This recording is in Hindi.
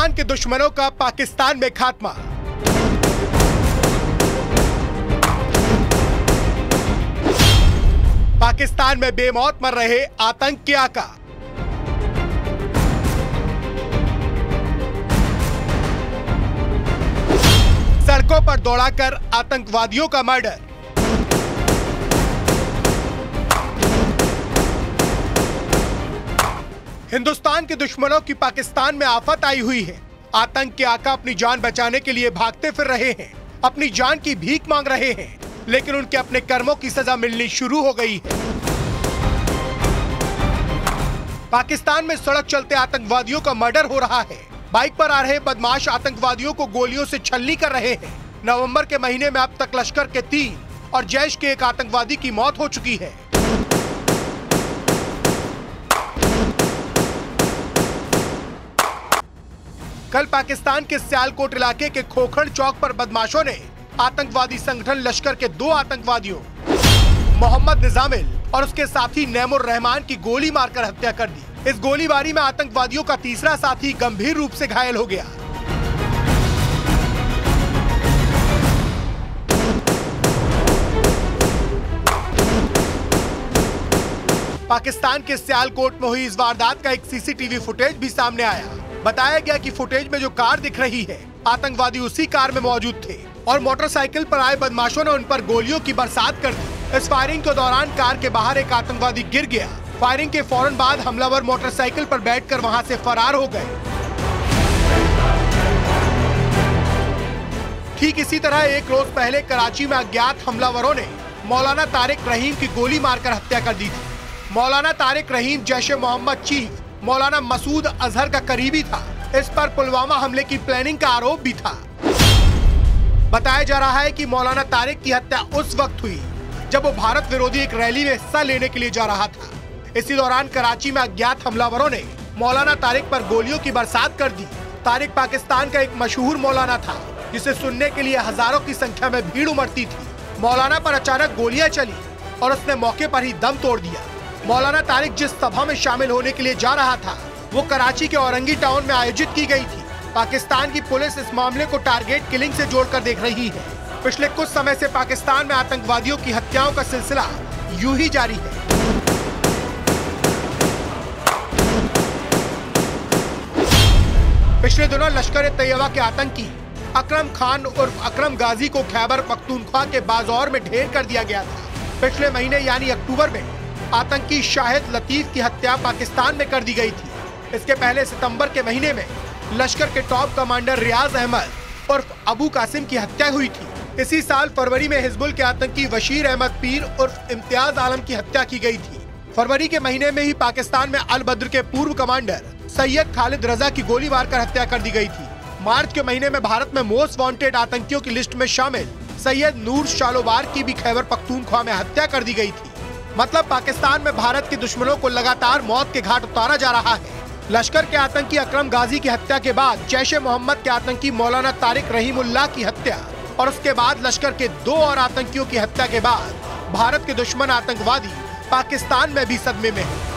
हिंदुस्तान के दुश्मनों का पाकिस्तान में खात्मा। पाकिस्तान में बेमौत मर रहे आतंक के आका। सड़कों पर दौड़ाकर आतंकवादियों का मर्डर। हिंदुस्तान के दुश्मनों की पाकिस्तान में आफत आई हुई है। आतंक के आका अपनी जान बचाने के लिए भागते फिर रहे हैं। अपनी जान की भीख मांग रहे हैं, लेकिन उनके अपने कर्मों की सजा मिलनी शुरू हो गई है। पाकिस्तान में सड़क चलते आतंकवादियों का मर्डर हो रहा है। बाइक पर आ रहे बदमाश आतंकवादियों को गोलियों से छलनी कर रहे हैं। नवंबर के महीने में अब तक लश्कर के तीन और जैश के एक आतंकवादी की मौत हो चुकी है। कल पाकिस्तान के सियालकोट इलाके के खोखर चौक पर बदमाशों ने आतंकवादी संगठन लश्कर के दो आतंकवादियों, मोहम्मद निजामिल और उसके साथी नैमुर रहमान की गोली मारकर हत्या कर दी। इस गोलीबारी में आतंकवादियों का तीसरा साथी गंभीर रूप से घायल हो गया। पाकिस्तान के सियालकोट में हुई इस वारदात का एक सीसीटीवी फुटेज भी सामने आया। बताया गया कि फुटेज में जो कार दिख रही है, आतंकवादी उसी कार में मौजूद थे। और मोटरसाइकिल पर आए बदमाशों ने उन पर गोलियों की बरसात कर दी। इस फायरिंग के दौरान कार के बाहर एक आतंकवादी गिर गया। फायरिंग के फ़ौरन बाद हमलावर मोटरसाइकिल पर बैठकर वहाँ से फरार हो गए। ठीक इसी तरह एक रोज पहले कराची में अज्ञात हमलावरों ने मौलाना तारिक रहीम की गोली मारकर हत्या कर दी थी। मौलाना तारिक रहीम जैश मोहम्मद चीफ मौलाना मसूद अजहर का करीबी था। इस पर पुलवामा हमले की प्लानिंग का आरोप भी था। बताया जा रहा है कि मौलाना तारिक की हत्या उस वक्त हुई, जब वो भारत विरोधी एक रैली में हिस्सा लेने के लिए जा रहा था। इसी दौरान कराची में अज्ञात हमलावरों ने मौलाना तारिक पर गोलियों की बरसात कर दी। तारिक पाकिस्तान का एक मशहूर मौलाना था, जिसे सुनने के लिए हज़ारों की संख्या में भीड़ उमड़ती थी। मौलाना पर अचानक गोलियाँ चली और उसने मौके पर ही दम तोड़ दिया। मौलाना तारिक जिस सभा में शामिल होने के लिए जा रहा था, वो कराची के औरंगी टाउन में आयोजित की गई थी। पाकिस्तान की पुलिस इस मामले को टारगेट किलिंग से जोड़कर देख रही है। पिछले कुछ समय से पाकिस्तान में आतंकवादियों की हत्याओं का सिलसिला यूँ ही जारी है। पिछले दिनों लश्कर तैयबा के आतंकी अकरम खान उर्फ़ अकरम गाजी को खैबर पख्तूनख्वा के बाजौर में ढेर कर दिया गया था। पिछले महीने, यानी अक्टूबर में आतंकी शाहिद लतीफ की हत्या पाकिस्तान में कर दी गई थी। इसके पहले सितंबर के महीने में लश्कर के टॉप कमांडर रियाज अहमद उर्फ़ अबू कासिम की हत्या हुई थी। इसी साल फरवरी में हिजबुल के आतंकी वशीर अहमद पीर उर्फ़ इम्तियाज़ आलम की हत्या की गई थी। फरवरी के महीने में ही पाकिस्तान में अल बद्र के पूर्व कमांडर सैयद खालिद रजा की गोली मारकर हत्या कर दी गई थी। मार्च के महीने में भारत में मोस्ट वांटेड आतंकियों की लिस्ट में शामिल सैयद नूर शालोबार की भी खैबर पख्तूनख्वा में हत्या कर दी गई थी। मतलब पाकिस्तान में भारत के दुश्मनों को लगातार मौत के घाट उतारा जा रहा है लश्कर के आतंकी अक्रम गाजी की हत्या के बाद जैश मोहम्मद के आतंकी मौलाना तारिक रहीमुल्लाह की हत्या और उसके बाद लश्कर के दो और आतंकियों की हत्या के बाद भारत के दुश्मन आतंकवादी पाकिस्तान में भी सदमे में हैं।